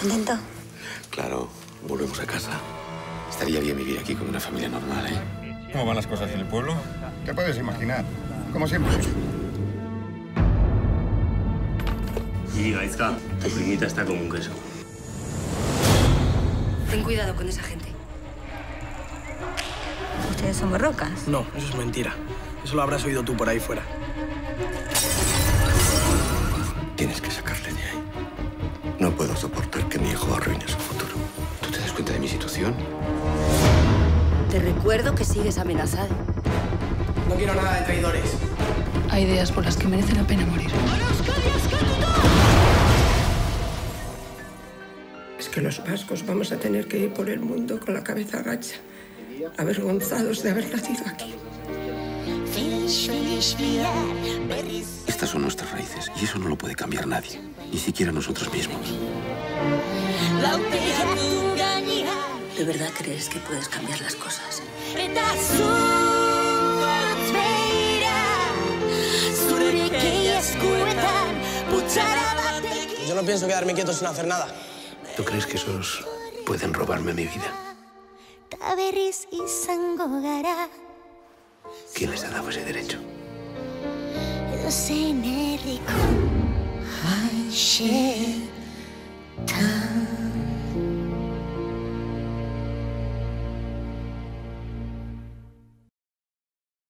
¿Contento? Claro, volvemos a casa. Estaría bien vivir aquí con una familia normal, ¿eh? ¿Cómo van las cosas en el pueblo? Te puedes imaginar. Como siempre. Y Gaizka, tu primita está como un queso. Ten cuidado con esa gente. ¿Ustedes son borrocas? No, eso es mentira. Eso lo habrás oído tú por ahí fuera. Tienes que sacarle Te recuerdo que sigues amenazado. No quiero nada de traidores. Hay ideas por las que merece la pena morir. Es que los vascos vamos a tener que ir por el mundo con la cabeza agacha, avergonzados de haber nacido aquí. Estas son nuestras raíces y eso no lo puede cambiar nadie, ni siquiera nosotros mismos. ¿De verdad crees que puedes cambiar las cosas? Yo no pienso quedarme quieto sin hacer nada. ¿Tú crees que esos pueden robarme mi vida? ¿Quién les ha dado ese derecho? Share